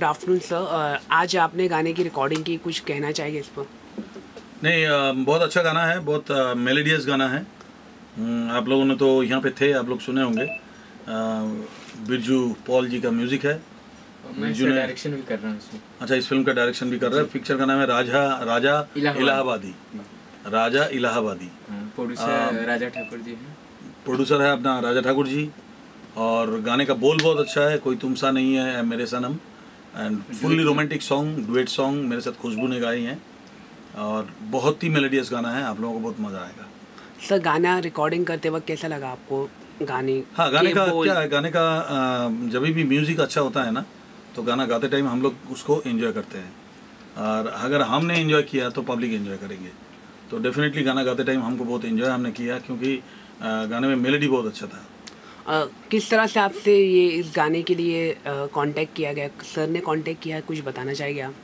Good afternoon sir. आज आपने गाने की रिकॉर्डिंग की कुछ कहना चाहिए इस पर? नहीं बहुत अच्छा गाना है बहुत मेलेडियस गाना है। आप लोगों ने तो यहाँ पे थे आप लोग सुने होंगे। बिरजू पॉल जी का म्यूज़िक है। मैं बिरजू ने डायरेक्शन भी कर रहा हूँ अच्छा इस फ़िल्म का डायरेक्शन भी कर रहा है। पिक्चर का नाम है राजा राजा इलाहाबादी। राजा इलाहाबादी। प्रोड्यूसर राजा ठाकुर जी हैं। प्रोड्यूसर है अपना राजा ठाकुर जी। और गाने का बोल बहुत अच्छा है कोई तुमसा नहीं है मेरे सनम। And fully romantic song duet song मेरे साथ खुशबू ने गाई हैं। और बहुत ही मेलेडियस गाना है आप लोगों को बहुत मज़ा आएगा। सर गाना रिकॉर्डिंग करते वक्त कैसा लगा आपको गाने? हाँ गाने का? क्या है गाने का जब भी म्यूज़िक अच्छा होता है ना तो गाना गाते टाइम हम लोग उसको एंजॉय करते हैं। और अगर हमने एंजॉय किया तो पब्लिक एंजॉय करेंगे। तो डेफिनेटली गाना गाते टाइम हमको बहुत एंजॉय हमने किया क्योंकि गाने में मेलेडी बहुत अच्छा था। अ, किस तरह से आपसे ये इस गाने के लिए कांटेक्ट किया गया? सर ने कांटेक्ट किया? कुछ बताना चाहेंगे आप?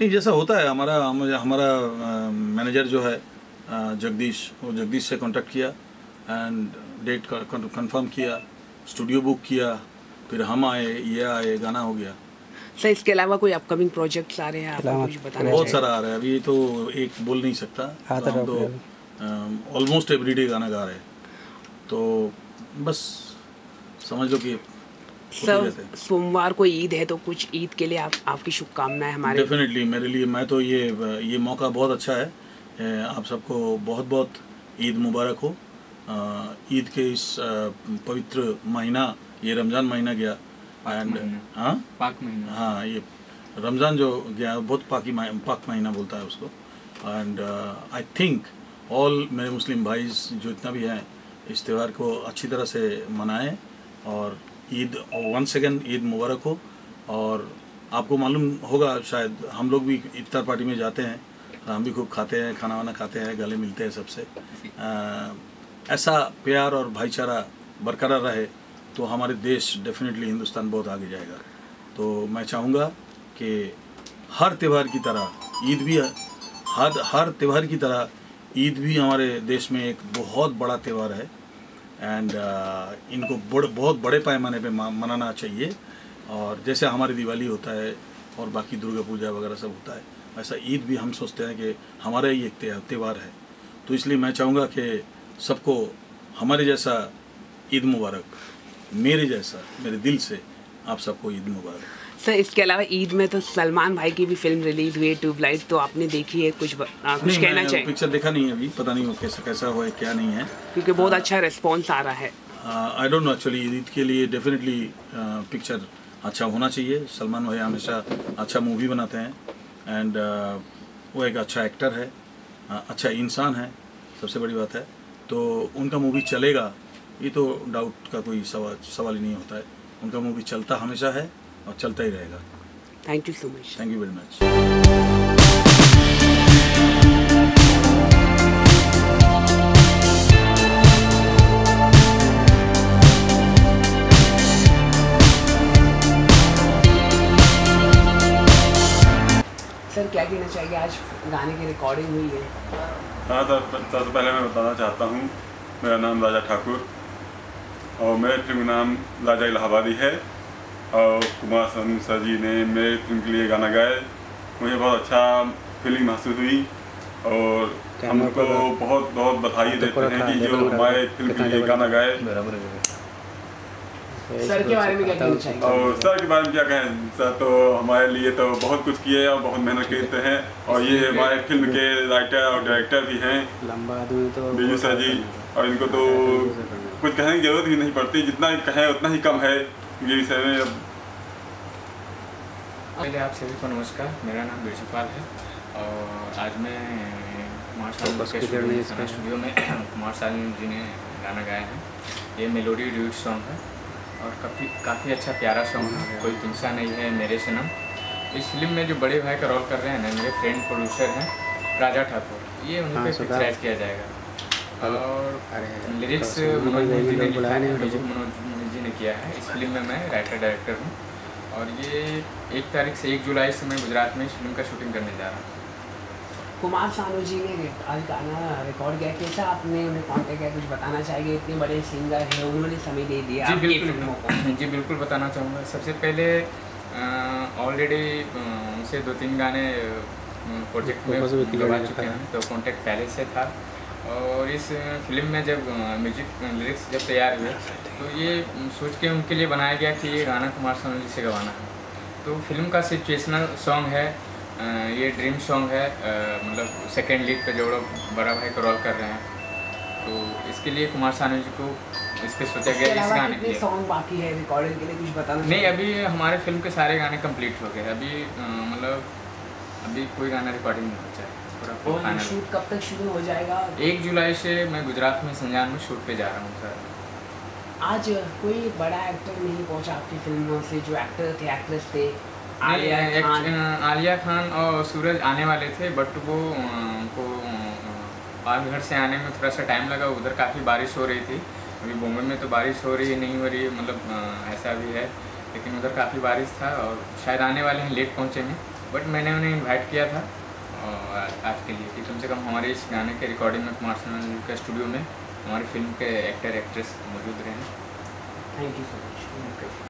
नहीं जैसा होता है हमारा हम- हमारा मैनेजर जो है जगदीश वो जगदीश से कांटेक्ट किया एंड डेट कंफर्म किया स्टूडियो बुक किया फिर हम आए ये आए गाना हो गया। सर इसके अलावा कोई अपकमिंग प्रोजेक्ट्स आ रहे हैं? आपको कुछ बताना बहुत सारा आ रहा है अभी तो एक बोल नहीं सकता। तो तो ऑलमोस्ट एवरीडे गाना गा रहे हैं। तो बस समझ लो कि सर सोमवार को ईद है तो कुछ ईद के लिए आप आपकी शुभकामनाएँ हमारे। डेफिनेटली मेरे लिए मैं तो ये ये मौका बहुत अच्छा है। आप सबको बहुत बहुत ईद मुबारक हो। ईद के इस पवित्र महीना ये रमज़ान महीना गया। एंड हाँ? पाक महीना। हाँ ये रमज़ान जो गया बहुत पाकी पाक महीना बोलता है उसको। एंड आई थिंक ऑल मेरे मुस्लिम भाई जो इतना भी हैं इस त्यौहार को अच्छी तरह से मनाएँ और ईद वन सेकेंड ईद मुबारक हो। और आपको मालूम होगा, शायद हम लोग भी इफ्तार पार्टी में जाते हैं, हम भी खूब खाते हैं खाना वाना खाते हैं, गले मिलते हैं सबसे। ऐसा प्यार और भाईचारा बरकरार रहे तो हमारे देश डेफिनेटली हिंदुस्तान बहुत आगे जाएगा। तो मैं चाहूँगा कि हर त्यौहार की तरह, ईद भी हर हर त्यौहार की तरह ईद भी हमारे देश में एक बहुत बड़ा त्यौहार है। एंड इनको बड़, बहुत बड़े पैमाने पे मनाना चाहिए। और जैसे हमारी दिवाली होता है और बाकी दुर्गा पूजा वगैरह सब होता है, ऐसा ईद भी हम सोचते हैं कि हमारा ही एक त्य- त्यौहार है। तो इसलिए मैं चाहूँगा कि सबको हमारे जैसा ईद मुबारक, मेरे जैसा, मेरे दिल से आप सबको ईद मुबारक। सर इसके अलावा ईद में तो सलमान भाई की भी फ़िल्म रिलीज़ हुई है ट्यूबलाइट तो आपने देखी है? कुछ आ, कुछ कहना चाहिए पिक्चर देखा नहीं है अभी पता नहीं हो कैसा कैसा हो है क्या नहीं है। क्योंकि बहुत अच्छा रिस्पॉन्स आ रहा है। I don't know actually Eid के लिए डेफिनेटली पिक्चर अच्छा होना चाहिए। सलमान भाई हमेशा अच्छा मूवी बनाते हैं एंड वो एक अच्छा एक्टर है अच्छा इंसान है सबसे बड़ी बात है। तो उनका मूवी चलेगा ये तो डाउट का कोई सवाल सवाल ही नहीं होता है। उनका मूवी चलता हमेशा है और चलता ही रहेगा। Thank you so much thank you very much sir क्या कहना चाहिए? आज गाने की रिकॉर्डिंग हुई है। हाँ सर सबसे पहले मैं बताना चाहता हूँ। मेरा नाम राजा ठाकुर और मेरे फ़िल्म नाम राजा इलाहाबादी है। और कुमार सानू सर जी ने मेरे फ़िल्म के लिए गाना गाए मुझे बहुत अच्छा फीलिंग महसूस हुई और हमको बहुत बहुत बधाई देते हैं कि जो हमारे फ़िल्म के लिए गाना गाए सर के बारे में क्या कहना और सर के बारे में क्या कहें? सर तो हमारे लिए तो बहुत कुछ किए और बहुत मेहनत करते हैं और ये हमारे फ़िल्म के राइटर और डायरेक्टर भी हैं। लंबा तो बिजू सर जी और इनको तो कुछ कहने की ज़रूरत ही नहीं पड़ती। जितना कहें उतना ही कम है। ये विषय में अब पहले आप सभी को नमस्कार मेरा नाम बिरजूपाल है और आज मैं कुमार के है स्टूडियो में कुमार सानू जी ने गाना गाया है। ये मेलोडी ड्यूट सॉन्ग है और काफ़ी काफ़ी अच्छा प्यारा सॉन्ग है। कोई तुमसा नहीं है मेरे सनम इस फ़िल्म में जो बड़े भाई का रोल कर रहे हैं ना मेरे फ्रेंड प्रोड्यूसर हैं राजा ठाकुर। ये उन्हीं हाँ, पे पिक्चराइज किया जाएगा। और लिरिक्स तो मनोज ने जी ने लिखा है मनोज ने किया है। इस फ़िल्म में मैं राइटर डायरेक्टर हूँ। और ये एक तारीख से एक जुलाई से मैं गुजरात में इस फ़िल्म का शूटिंग करने जा रहा हूँ। कुमार सानू जी ने आज गाना रिकॉर्ड किया कैसा आपने उन्हें कांटेक्ट किया? कुछ बताना चाहेंगे? इतने बड़े सिंगर हैं उन्होंने समय दे दिया जी बिल्कुल। जी बिल्कुल बताना चाहूँगा। सबसे पहले ऑलरेडी उनसे दो तीन गाने प्रोजेक्ट में करवा चुके हैं। तो कॉन्टेक्ट पहले से था। और इस फ़िल्म में जब म्यूज़िक लिरिक्स जब तैयार हुए तो ये सोच के उनके लिए बनाया गया कि ये गाना कुमार सानू जी से गवाना है। तो फ़िल्म का सिचुएशनल सॉन्ग है ये ड्रीम सॉन्ग है मतलब सेकेंड लीड पे जोड़ो बड़ा भाई को रोल कर रहे हैं। तो इसके लिए कुमार सानू जी को इस पे सोचा गया इस गाने के लिए। सॉन्ग बाकी है रिकॉर्डिंग के लिए? कुछ बताना नहीं अभी हमारे फ़िल्म के सारे गाने कंप्लीट हो गए अभी मतलब अभी कोई गाना रिकॉर्डिंग नहीं है। पूरा full और शूट कब तक शुरू हो जाएगा? एक जुलाई से मैं गुजरात में संजान में शूट पे जा रहा हूँ सर। आज कोई बड़ा एक्टर नहीं पहुँचा आपकी फ़िल्मों से जो एक्टर थे एक्ट्रेस थे आलिया खान। आलिया खान और सूरज आने वाले थे बट वो उनको पालघर से आने में थोड़ा सा टाइम लगा। उधर काफ़ी बारिश हो रही थी। अभी बॉम्बे में तो बारिश हो रही है नहीं हो रही है मतलब ऐसा भी है। लेकिन उधर काफ़ी बारिश था और शायद आने वाले हैं लेट पहुँचे में। बट मैंने उन्हें इनवाइट किया था। आज- के लिए। कि कम से कम हमारे इस गाने के रिकॉर्डिंग में कुमार सानू के स्टूडियो में हमारी फ़िल्म के एक्टर एक्ट्रेस मौजूद रहें। Thank you so much